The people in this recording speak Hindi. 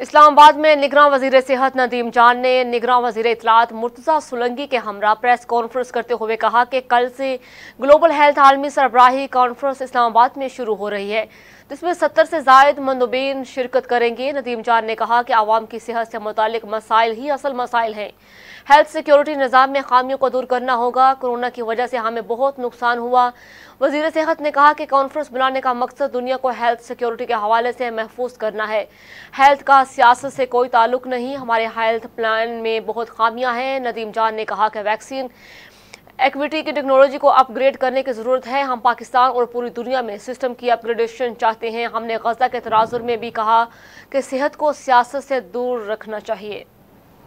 इस्लामाबाद में निगरान वज़ीर सेहत नदीम जान ने निगरान वज़ीर इतलात मुर्तज़ा सुलंगी के हमरा प्रेस कॉन्फ्रेंस करते हुए कहा कि कल से ग्लोबल हेल्थ आलमी सरबराही कॉन्फ्रेंस इस्लामाबाद में शुरू हो रही है। जिसमें सत्तर से जायद मंदोबीन शिरकत करेंगे। नदीम जान ने कहा कि आवाम की सेहत से मुतल मसाइल ही असल मसाइल हैं। हेल्थ सिक्योरिटी निज़ाम में खामियों को दूर करना होगा। कोरोना की वजह से हमें बहुत नुकसान हुआ। वज़ीर सेहत ने कहा कि कॉन्फ्रेंस बुलाने का मकसद दुनिया को हेल्थ सिक्योरिटी के हवाले से महफूज करना है। हेल्थ का सियासत से कोई ताल्लुक नहीं। हमारे हेल्थ प्लान में बहुत खामियाँ हैं। नदीम जान ने कहा कि वैक्सीन एक्विटी की टेक्नोलॉजी को अपग्रेड करने की ज़रूरत है। हम पाकिस्तान और पूरी दुनिया में सिस्टम की अपग्रेडेशन चाहते हैं। हमने गजा के तराजुर में भी कहा कि सेहत को सियासत से दूर रखना चाहिए।